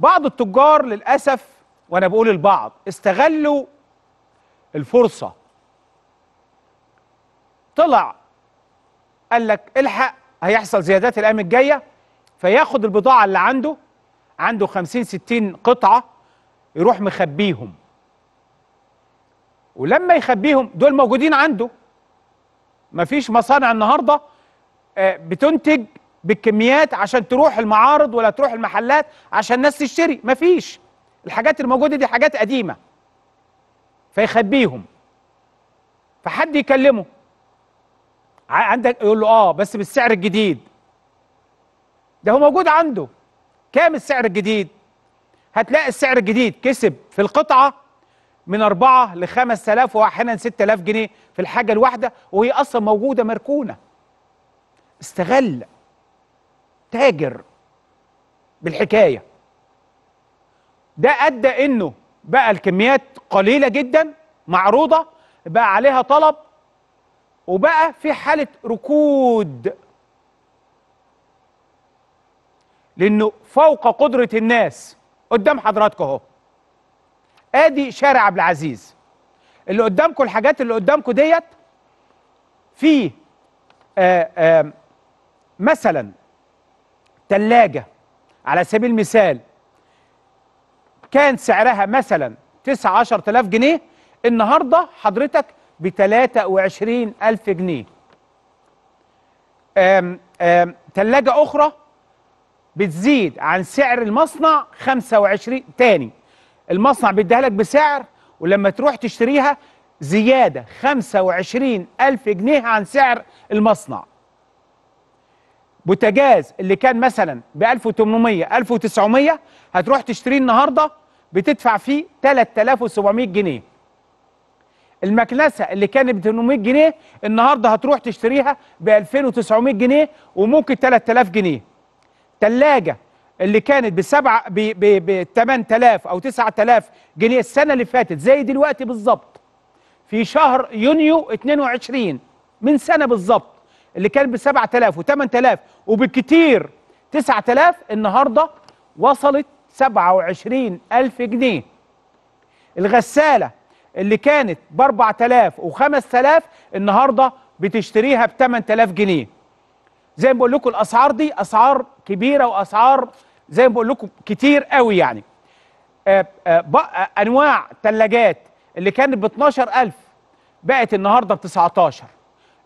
بعض التجار للأسف وأنا بقول البعض استغلوا الفرصة. طلع قال لك الحق هيحصل زيادات الأيام الجاية فياخد البضاعة اللي عنده عنده 50 60 قطعة يروح مخبيهم. ولما يخبيهم دول موجودين عنده. مفيش مصانع النهارده آه، بتنتج بالكميات عشان تروح المعارض ولا تروح المحلات عشان الناس تشتري. مفيش. الحاجات الموجودة دي حاجات قديمة. فيخبيهم. فحد يكلمه. عندك يقول له آه بس بالسعر الجديد. ده هو موجود عنده. كام السعر الجديد؟ هتلاقي السعر الجديد كسب في القطعة من 4 ل 5000 واحيانا 6000 جنيه في الحاجة الواحدة وهي أصلا موجودة مركونة. استغل. تاجر بالحكاية. ده أدى إنه بقى الكميات قليلة جدا معروضة بقى عليها طلب وبقى في حالة ركود. لأنه فوق قدرة الناس قدام حضراتكم أهو. آدي شارع عبد العزيز. اللي قدامكم الحاجات اللي قدامكم ديت في آه آه مثلا ثلاجه على سبيل المثال كان سعرها مثلا 9 10000 جنيه النهارده حضرتك ب 23000 جنيه. آم آم ثلاجه أخرى بتزيد عن سعر المصنع 25 تاني. المصنع بيديها لك بسعر ولما تروح تشتريها زيادة 25 ألف جنيه عن سعر المصنع. بوتاجاز اللي كان مثلا ب 1800 1900 هتروح تشتريه النهارده بتدفع فيه 3700 جنيه. المكنسة اللي كانت ب 800 جنيه النهارده هتروح تشتريها ب 2900 جنيه وممكن 3000 جنيه. ثلاجه اللي كانت بسبعة ب ب ب 8000 أو 9000 جنيه السنة اللي فاتت زي دلوقتي بالظبط. في شهر يونيو 22 من سنة بالظبط. اللي كانت ب 7000 و 8000 وبالكتير 9000 النهارده وصلت 27000 جنيه. الغسالة اللي كانت ب 4000 و 5000 النهارده بتشتريها ب 8000 جنيه. زي ما بقول لكم الأسعار دي أسعار كبيرة وأسعار زي ما بقول لكم كتير قوي يعني. آه، آه، بق- أنواع ثلاجات اللي كانت ب 12000 بقت النهارده ب 19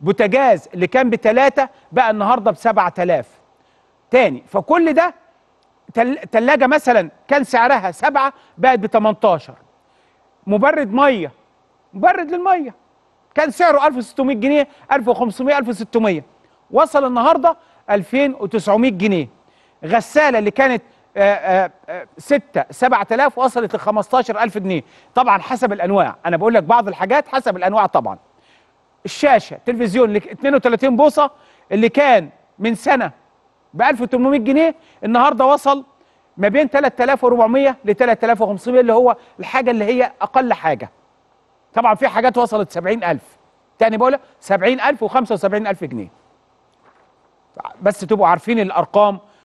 بوتاجاز اللي كان بثلاثة بقى النهارده ب 7000 تاني فكل ده تل- تلاجة مثلا كان سعرها سبعة بقت ب 18 مبرد مية مبرد للمية. كان سعره 1600 جنيه 1500 1600 وصل النهارده 2900 جنيه. غسالة اللي كانت 6 7000 وصلت ل 15000 جنيه. طبعا حسب الأنواع. أنا بقول لك بعض الحاجات حسب الأنواع طبعا. الشاشة تلفزيون اللي 32 بوصة اللي كان من سنة ب 1800 جنيه النهارده وصل ما بين 3400 ل 3500 اللي هو الحاجة اللي هي أقل حاجة. طبعا في حاجات وصلت 70000 تاني بقول لك 70000 و75000 جنيه. بس تبقوا عارفين الأرقام